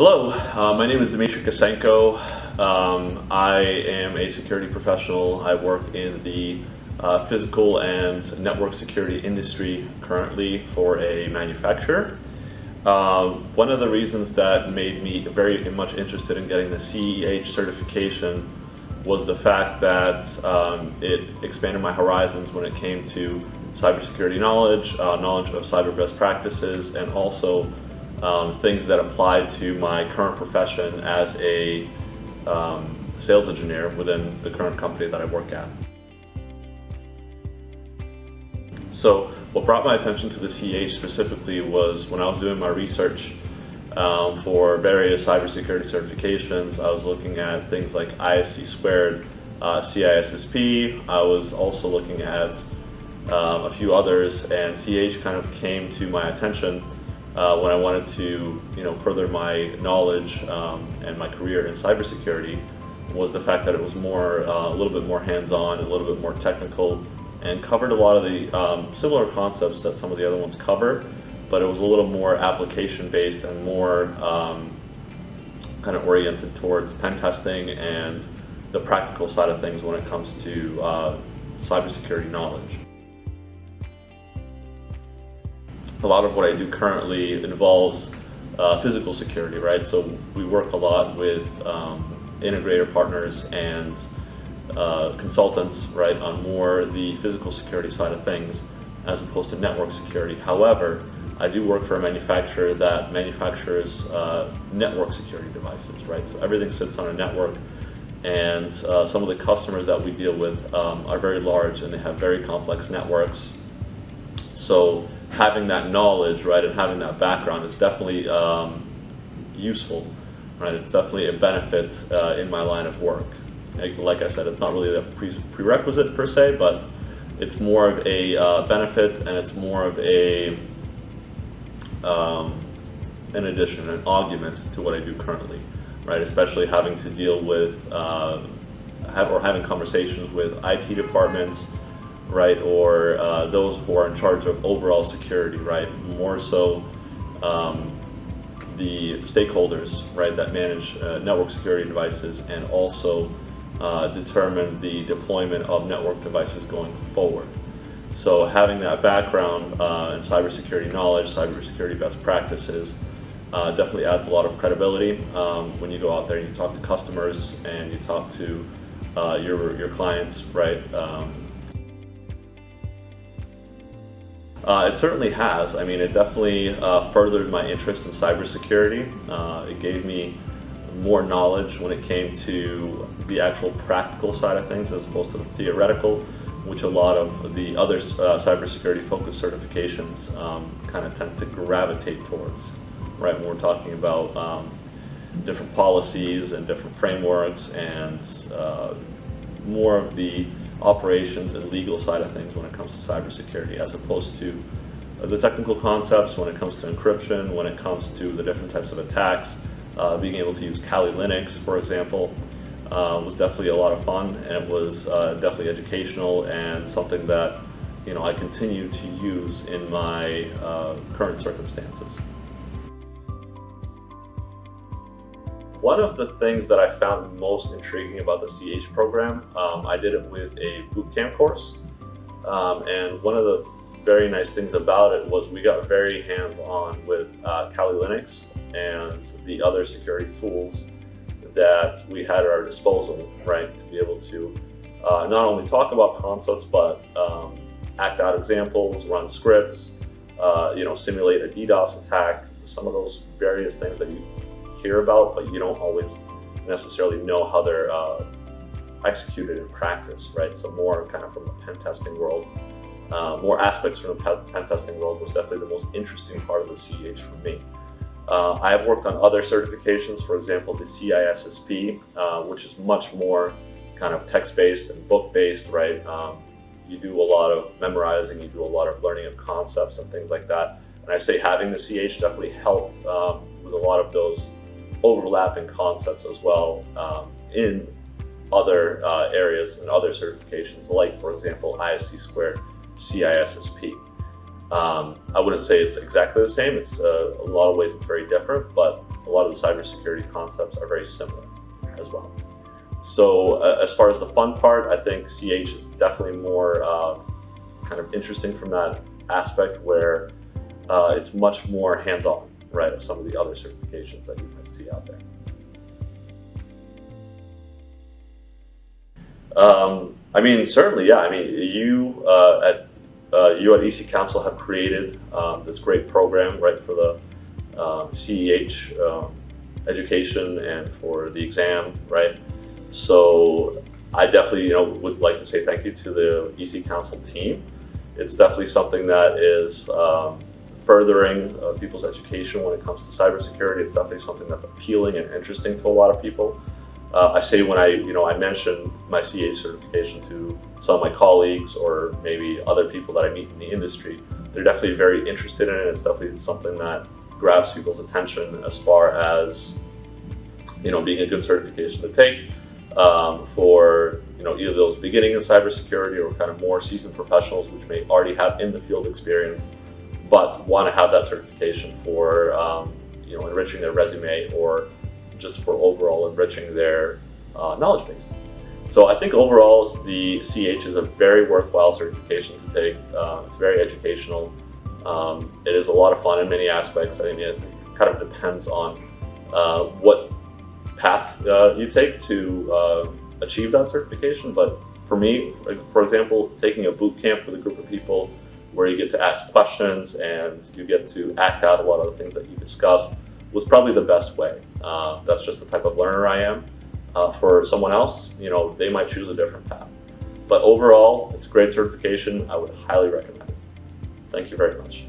Hello, uh, my name is Dimitri Kosenko. Um, I am a security professional. I work in the uh, physical and network security industry currently for a manufacturer. Uh, one of the reasons that made me very much interested in getting the CEH certification was the fact that um, it expanded my horizons when it came to cybersecurity knowledge, uh, knowledge of cyber best practices, and also um, things that apply to my current profession as a um, sales engineer within the current company that I work at. So what brought my attention to the CEH specifically was when I was doing my research um, for various cybersecurity certifications, I was looking at things like ISC squared, uh, CISSP, I was also looking at um, a few others and CEH kind of came to my attention uh, when I wanted to, you know, further my knowledge um, and my career in cybersecurity was the fact that it was more, uh, a little bit more hands-on, a little bit more technical, and covered a lot of the um, similar concepts that some of the other ones cover, but it was a little more application-based and more um, kind of oriented towards pen testing and the practical side of things when it comes to uh, cybersecurity knowledge. A lot of what I do currently involves uh, physical security, right? So we work a lot with um, integrator partners and uh, consultants, right, on more the physical security side of things as opposed to network security. However, I do work for a manufacturer that manufactures uh, network security devices, right? So everything sits on a network and uh, some of the customers that we deal with um, are very large and they have very complex networks. So having that knowledge, right, and having that background is definitely um, useful, right? It's definitely a benefit uh, in my line of work. Like, I said, it's not really a pre prerequisite per se, but it's more of a uh, benefit and it's more of a, um, an addition, an augment to what I do currently, right? Especially having to deal with, uh, have, or having conversations with IT departments, right, or uh, those who are in charge of overall security, right, more so um, the stakeholders, right, that manage uh, network security devices and also uh, determine the deployment of network devices going forward. So having that background uh, in cybersecurity knowledge, cybersecurity best practices, uh, definitely adds a lot of credibility um, when you go out there and you talk to customers and you talk to uh, your, your clients, right? Um, Uh, it certainly has. I mean, it definitely uh, furthered my interest in cybersecurity. Uh, it gave me more knowledge when it came to the actual practical side of things as opposed to the theoretical, which a lot of the other uh, cybersecurity focused certifications um, kind of tend to gravitate towards, right? When we're talking about um, different policies and different frameworks and uh, more of the operations and legal side of things when it comes to cybersecurity, as opposed to the technical concepts when it comes to encryption, when it comes to the different types of attacks. Uh, being able to use Kali Linux, for example, uh, was definitely a lot of fun, and it was uh, definitely educational and something that you know I continue to use in my uh, current circumstances. One of the things that I found most intriguing about the CEH program, um, I did it with a bootcamp course. Um, and one of the very nice things about it was we got very hands-on with uh, Kali Linux and the other security tools that we had at our disposal, right? To be able to uh, not only talk about concepts, but um, act out examples, run scripts, uh, you know, simulate a DDoS attack, some of those various things that you hear about, but you don't always necessarily know how they're uh, executed in practice, right? So more kind of from the pen testing world, uh, more aspects from the pen testing world was definitely the most interesting part of the CEH for me. Uh, I have worked on other certifications, for example, the CISSP, uh, which is much more kind of text-based and book-based, right? Um, you do a lot of memorizing, you do a lot of learning of concepts and things like that. And I say having the CEH definitely helped um, with a lot of those overlapping concepts as well um, in other uh, areas and other certifications, like, for example, ISC squared, CISSP. Um, I wouldn't say it's exactly the same. It's uh, a lot of ways it's very different, but a lot of the cybersecurity concepts are very similar as well. So uh, as far as the fun part, I think CEH is definitely more uh, kind of interesting from that aspect where uh, it's much more hands-on, right, as some of the other certifications that you can see out there. Um, I mean, certainly, yeah. I mean, you uh, at uh, you at EC Council have created um, this great program, right, for the CEH um, education and for the exam, right? So I definitely, you know, would like to say thank you to the EC Council team. It's definitely something that is um, furthering uh, people's education when it comes to cybersecurity. It's definitely something that's appealing and interesting to a lot of people. Uh, I say when I, you know, I mentioned my CEH certification to some of my colleagues or maybe other people that I meet in the industry, they're definitely very interested in it. It's definitely something that grabs people's attention as far as, you know, being a good certification to take um, for, you know, either those beginning in cybersecurity or kind of more seasoned professionals, which may already have in the field experience, but want to have that certification for, um, you know, enriching their resume or just for overall enriching their uh, knowledge base. So I think overall the CEH is a very worthwhile certification to take. Uh, it's very educational. Um, it is a lot of fun in many aspects. I mean, it kind of depends on uh, what path uh, you take to uh, achieve that certification. But for me, for example, taking a boot camp with a group of people where you get to ask questions and you get to act out a lot of the things that you discuss was probably the best way. Uh, that's just the type of learner I am. Uh, for someone else, you know, they might choose a different path. But overall, it's a great certification. I would highly recommend it. Thank you very much.